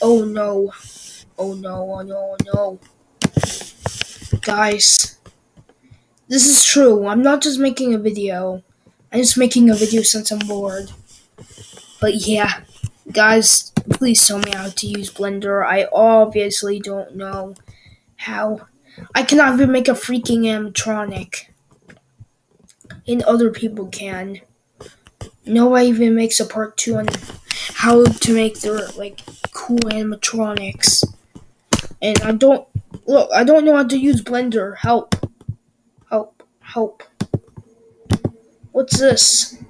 Oh no. Oh no, oh no, oh no. Guys, this is true. I'm not just making a video. I'm just making a video since I'm bored. But yeah, guys, please tell me how to use Blender. I obviously don't know how. I cannot even make a freaking animatronic. And other people can. Nobody even makes a part two on how to make their like cool animatronics. And I don't look, I don't know how to use Blender. Help. Help. Help. What's this?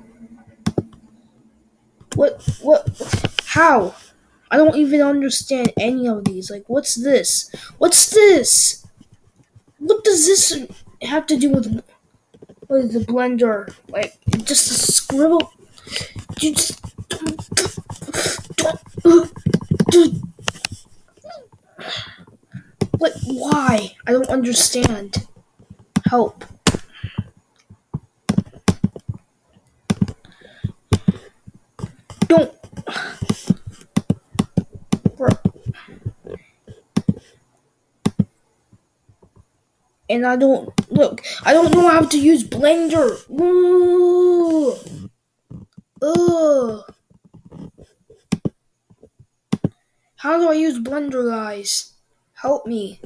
What what how? I don't even understand any of these. Like what's this? What's this? What does this have to do with with the blender? Like just a scribble you just what why? I don't understand. Help. Don't. And I don't look, I don't know how to use Blender. Ooh. How do I use Blender, guys? Help me.